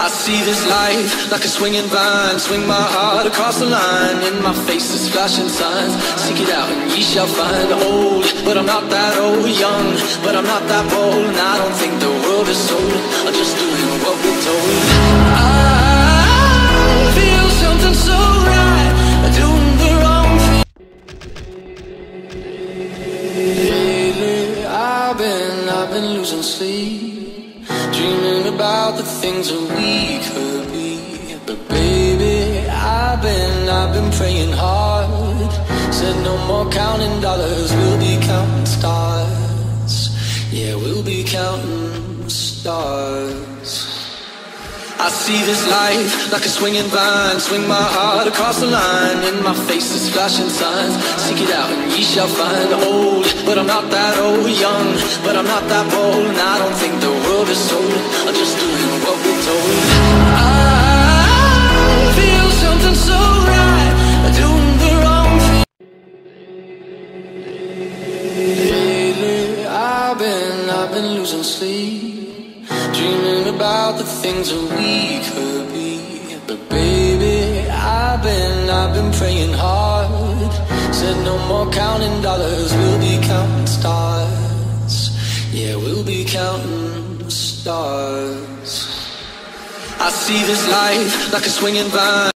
I see this life like a swinging vine. Swing my heart across the line In my face is flashing signs. Seek it out and ye shall find. Old, but I'm not that old. Young, but I'm not that bold. And I don't think the world is sold. I'm just doing what we're told. I feel something so right. Doing the wrong thing. Lately I've been, I've been losing sleep Dreaming about the things that we could be. But baby, I've been, I've been praying hard. Said no more counting dollars, we'll be counting stars. Yeah, we'll be counting stars. I see this life like a swinging vine. Swing my heart across the line And my face is flashing signs. Seek it out and ye shall find. The Old, but I'm not that old. Young, but I'm not that bold. And I don't think world is I'm just doing what we're told I feel something so right. Doing the wrong thing. Lately I've been, I've been losing sleep. Dreaming about the things that we could be. But baby, I've been, I've been praying hard. Said no more counting dollars, we'll be counting stars Yeah, we'll be counting stars. I see this life like a swinging vine